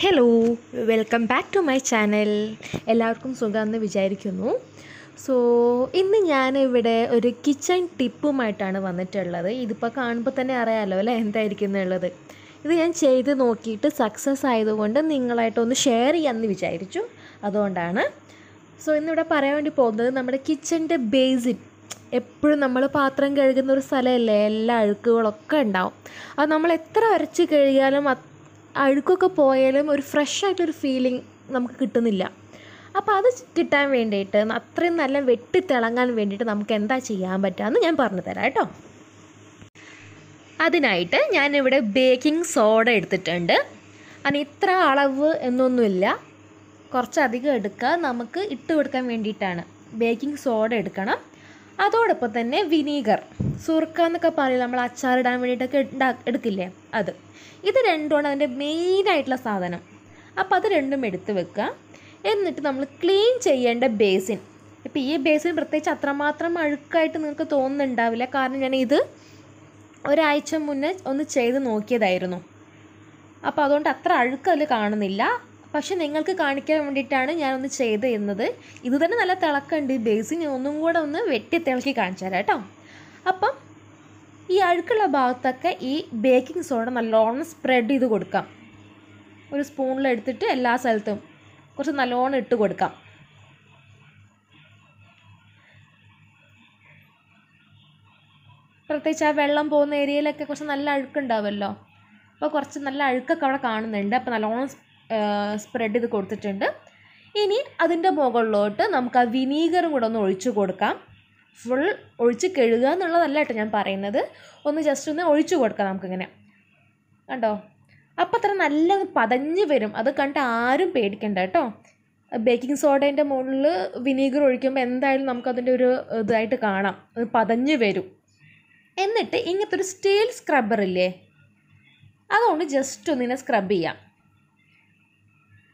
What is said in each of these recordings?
Hello welcome back to my channel എല്ലാവർക്കും സുഖമെന്ന് വിചാരിക്കുന്നു. സോ ഇന്ന് ഞാനിവിടെ ഒരു കിച്ചൺ ടിപ്പുമായിട്ടാണ് വന്നിട്ടുള്ളത്. ഇതിപ്പോൾ കാണുമ്പോൾ തന്നെ അറിയാമല്ലോ അല്ലേ എന്തായിരിക്കും എന്നുള്ളത്. ഇത് ഞാൻ ചെയ്ത് നോക്കിയിട്ട് സക്സസ് ആയതുകൊണ്ട് നിങ്ങളായിട്ടൊന്ന് ഷെയർ ചെയ്യാമെന്ന് വിചാരിച്ചു. അതുകൊണ്ടാണ്. സോ ഇന്നിവിടെ പറയാൻ വേണ്ടി പോകുന്നത് നമ്മുടെ കിച്ചന്റെ ബേസിക് എപ്പോഴും നമ്മൾ പാത്രം കഴുകുന്ന ഒരു സ്ഥലമല്ലേ? എല്ലാ അഴുക്കുകളൊക്കെ ഉണ്ടാവും. അത് നമ്മൾ എത്ര അരച്ച് കഴുകിയാലും അഴുക്കൊക്കെ പോയാലും ഒരു ഫ്രഷ് ആയിട്ടൊരു ഫീലിംഗ് നമുക്ക് കിട്ടുന്നില്ല. അപ്പോൾ അത് കിട്ടാൻ വേണ്ടിയിട്ട് അത്രയും നല്ല വെട്ടിത്തിളങ്ങാൻ വേണ്ടിയിട്ട് നമുക്ക് എന്താ ചെയ്യാൻ പറ്റുകയെന്ന് ഞാൻ പറഞ്ഞു തരാം കേട്ടോ. അതിനായിട്ട് ഞാനിവിടെ ബേക്കിംഗ് സോഡ എടുത്തിട്ടുണ്ട്. അതിന് ഇത്ര അളവ് എന്നൊന്നുമില്ല. കുറച്ചധികം എടുക്കുക നമുക്ക് ഇട്ട് കൊടുക്കാൻ വേണ്ടിയിട്ടാണ്. ബേക്കിംഗ് സോഡ എടുക്കണം. അതോടൊപ്പം തന്നെ വിനീഗർ സുർക്ക എന്നൊക്കെ പറയും നമ്മൾ അച്ചാറിടാൻ വേണ്ടിയിട്ടൊക്കെ ഉണ്ടാ എടുക്കില്ലേ അത്. ഇത് രണ്ടുമാണ് അതിന്റെ മെയിനായിട്ടുള്ള സാധനം. അപ്പോൾ അത് രണ്ടും എടുത്ത് വെക്കുക എന്നിട്ട് നമ്മൾ ക്ലീൻ ചെയ്യേണ്ട ബേസിൻ ഇപ്പോൾ ഈ ബേസിൻ പ്രത്യേകിച്ച് അത്രമാത്രം അഴുക്കായിട്ട് നിങ്ങൾക്ക് തോന്നുന്നുണ്ടാവില്ല. കാരണം ഞാൻ ഇത് ഒരാഴ്ച മുന്നേ ഒന്ന് ചെയ്ത് നോക്കിയതായിരുന്നു. അപ്പോൾ അതുകൊണ്ട് അത്ര അഴുക്ക് അതിൽ കാണുന്നില്ല. പക്ഷെ നിങ്ങൾക്ക് കാണിക്കാൻ വേണ്ടിയിട്ടാണ് ഞാനൊന്ന് ചെയ്ത് തരുന്നത്. ഇത് തന്നെ നല്ല തിളക്കമുണ്ട്. ബേസിന് ഒന്നും കൂടെ ഒന്ന് വെട്ടി തിളക്കി കാണിച്ചു തരാം കേട്ടോ. അപ്പം ഈ അഴുക്കുള്ള ഭാഗത്തൊക്കെ ഈ ബേക്കിംഗ് സോഡ നല്ലോണം സ്പ്രെഡ് ചെയ്ത് കൊടുക്കാം. ഒരു സ്പൂണിലെടുത്തിട്ട് എല്ലാ സ്ഥലത്തും കുറച്ച് നല്ലോണം ഇട്ട് കൊടുക്കാം. പ്രത്യേകിച്ച് ആ വെള്ളം പോകുന്ന ഏരിയയിലൊക്കെ കുറച്ച് നല്ല അഴുക്കുണ്ടാവുമല്ലോ അപ്പോൾ കുറച്ച് നല്ല അഴുക്കൊക്കെ അവിടെ കാണുന്നുണ്ട്. അപ്പോൾ നല്ലോണം സ്പ്രെഡ് ചെയ്ത് കൊടുത്തിട്ടുണ്ട്. ഇനി അതിന്റെ മുകളിലോട്ട് നമുക്ക് ആ വിനീഗറും കൂടെ ഒന്ന് ഒഴിച്ചു കൊടുക്കാം. ഫുൾ ഒഴിച്ച് കഴുകുക എന്നുള്ളതല്ല കേട്ടോ ഞാൻ പറയുന്നത്. ഒന്ന് ജസ്റ്റ് ഒന്ന് ഒഴിച്ചു കൊടുക്കാം നമുക്കിങ്ങനെ. കണ്ടോ? അപ്പോൾ അത്ര നല്ല പതഞ്ഞ് വരും. അത് കണ്ട് ആരും പേടിക്കണ്ട കേട്ടോ. ബേക്കിംഗ് സോഡേന്റെ മുകളിൽ വിനീഗർ ഒഴിക്കുമ്പോൾ എന്തായാലും നമുക്കതിന്റെ ഒരു ഇതായിട്ട് കാണാം. അത് പതഞ്ഞ് വരും. എന്നിട്ട് ഇങ്ങനത്തെ ഒരു സ്റ്റീൽ സ്ക്രബ്ബർ ഇല്ലേ? അതുകൊണ്ട് ജസ്റ്റ് ഒന്നിനെ സ്ക്രബ് ചെയ്യാം.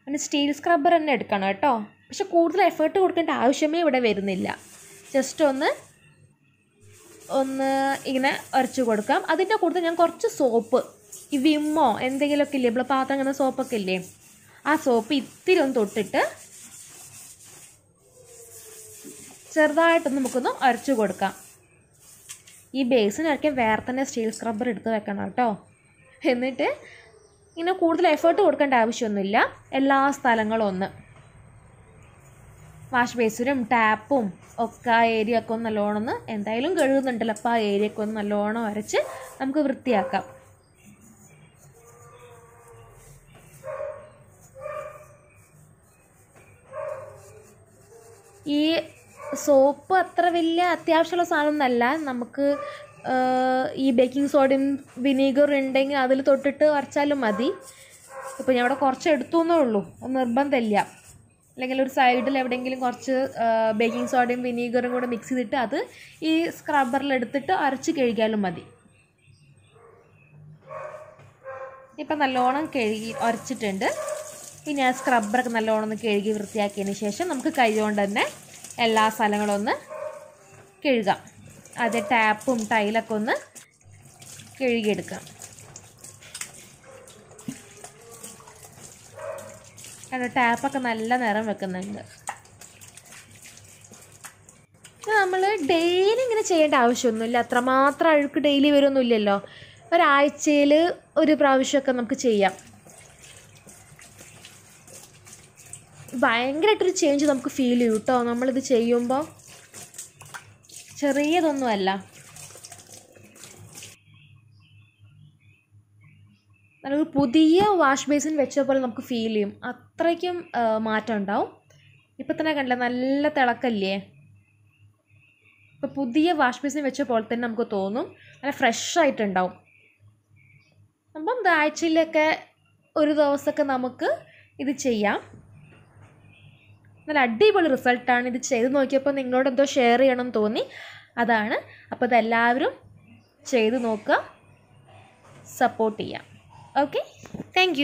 പിന്നെ സ്റ്റീൽ സ്ക്രബ്ബർ തന്നെ എടുക്കണം കേട്ടോ. പക്ഷെ കൂടുതൽ എഫേർട്ട് കൊടുക്കേണ്ട ആവശ്യമേ ഇവിടെ വരുന്നില്ല. ജസ്റ്റ് ഒന്ന് ഒന്ന് ഇങ്ങനെ ഉരച്ച് കൊടുക്കാം. അതിന്റെ കൂടുതൽ ഞാൻ കുറച്ച് സോപ്പ് ഈ വിമ്മോ എന്തെങ്കിലുമൊക്കെ ഇല്ലേ ഇവിടെ പാത്രം അങ്ങനെ സോപ്പൊക്കെ ഇല്ലേ ആ സോപ്പ് ഇത്തിരി ഒന്ന് തൊട്ടിട്ട് ചെറുതായിട്ടൊന്ന് നമുക്കൊന്ന് ഉരച്ച് കൊടുക്കാം. ഈ ബേസിനൊക്കെ വേറെ തന്നെ സ്റ്റീൽ സ്ക്രബ്ബർ എടുത്ത് വെക്കണം കേട്ടോ. എന്നിട്ട് ഇങ്ങനെ കൂടുതൽ എഫേർട്ട് കൊടുക്കേണ്ട ആവശ്യമൊന്നുമില്ല. എല്ലാ സ്ഥലങ്ങളും ഒന്ന്. വാഷ് ബേസിനും ടാപ്പും ഒക്കെ ആ ഏരിയ ഒക്കെ ഒന്ന് നല്ലോണം ഒന്ന് എന്തായാലും കഴുകുന്നുണ്ടല്ലോ. അപ്പോൾ ആ ഏരിയ ഒക്കെ ഒന്ന് നല്ലോണം വരച്ച് നമുക്ക് വൃത്തിയാക്കാം. ഈ സോപ്പ് അത്ര വലിയ അത്യാവശ്യമുള്ള സാധനമൊന്നുമല്ല നമുക്ക് ഈ ബേക്കിംഗ് സോഡയും വിനീഗർ ഉണ്ടെങ്കിൽ അതിൽ തൊട്ടിട്ട് വരച്ചാലും മതി. ഇപ്പോൾ ഞാൻ ഇവിടെ കുറച്ച് എടുത്തു എന്നേ ഉള്ളൂ. നിർബന്ധമില്ല. അല്ലെങ്കിൽ ഒരു സൈഡിൽ എവിടെയെങ്കിലും കുറച്ച് ബേക്കിംഗ് സോഡയും വിനീഗറും കൂടെ മിക്സ് ചെയ്തിട്ട് അത് ഈ സ്ക്രബ്ബറിൽ എടുത്തിട്ട് അരച്ച് കഴുകിയാലും മതി. ഇപ്പം നല്ലോണം കഴുകി ഉരച്ചിട്ടുണ്ട് ഇനി ആ സ്ക്രബ്ബറൊക്കെ നല്ലോണം ഒന്ന് കഴുകി വൃത്തിയാക്കിയതിന് ശേഷം നമുക്ക് കൈ കൊണ്ട് തന്നെ എല്ലാ സ്ഥലങ്ങളും ഒന്ന് കഴുകാം. അത് ടാപ്പും ടൈലൊക്കെ ഒന്ന് കഴുകിയെടുക്കാം. കാരണം ടാപ്പൊക്കെ നല്ല നിറം വെക്കുന്നുണ്ട്. നമ്മൾ ഡെയിലി ഇങ്ങനെ ചെയ്യേണ്ട ആവശ്യമൊന്നുമില്ല. അത്രമാത്രം അഴുക്ക് ഡെയിലി വരുമൊന്നുമില്ലല്ലോ. ഒരാഴ്ചയിൽ ഒരു പ്രാവശ്യമൊക്കെ നമുക്ക് ചെയ്യാം. ഭയങ്കരമായിട്ടൊരു ചേഞ്ച് നമുക്ക് ഫീൽ ചെയ്യും കേട്ടോ. നമ്മളിത് ചെയ്യുമ്പോൾ ചെറിയതൊന്നുമല്ല. നല്ലൊരു പുതിയ വാഷ് ബേസിൻ വെച്ച പോലെ നമുക്ക് ഫീൽ ചെയ്യും. അത്രയ്ക്കും മാറ്റം ഉണ്ടാവും. ഇപ്പം തന്നെ കണ്ടില്ല നല്ല തിളക്കല്ലേ? ഇപ്പം പുതിയ വാഷ് ബേസിൻ വെച്ച പോലെ തന്നെ നമുക്ക് തോന്നും. നല്ല ഫ്രഷ് ആയിട്ടുണ്ടാവും. അപ്പം ആഴ്ചയിലൊക്കെ ഒരു ദിവസമൊക്കെ നമുക്ക് ഇത് ചെയ്യാം. നല്ല അടിപൊളി റിസൾട്ടാണ് ഇത് ചെയ്ത് നോക്കിയപ്പോൾ നിങ്ങളോട് എന്തോ ഷെയർ ചെയ്യണം തോന്നി. അതാണ്. അപ്പോൾ ഇതെല്ലാവരും ചെയ്ത് നോക്കുക. സപ്പോർട്ട് ചെയ്യാം. Okay thank